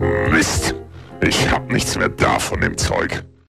Mist. Ich hab nichts mehr da von dem Zeug.